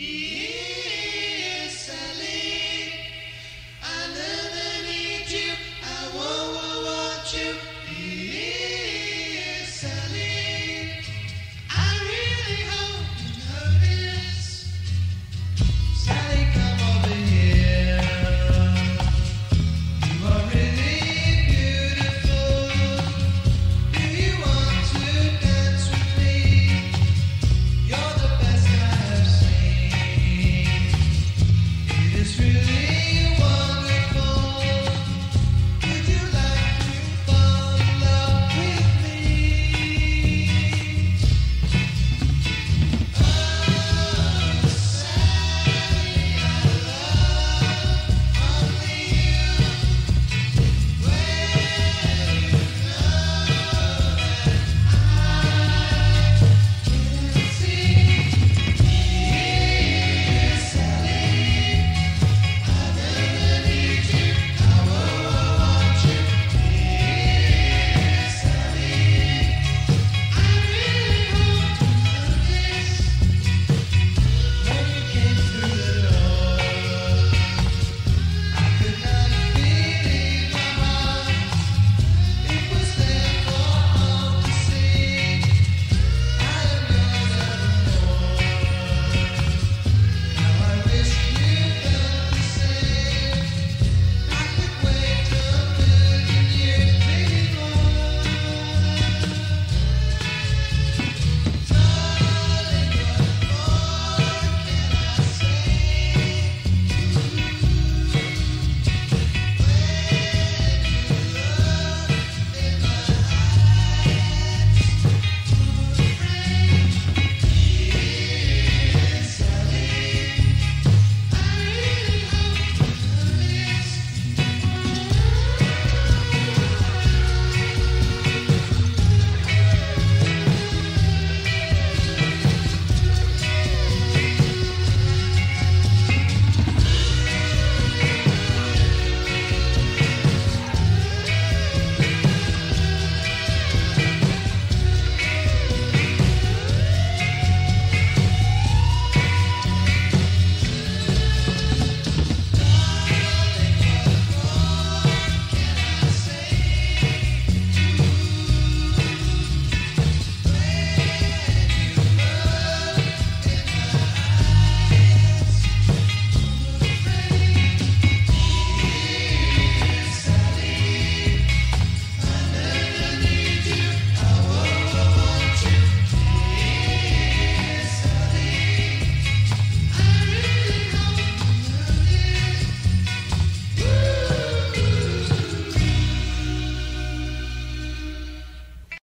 E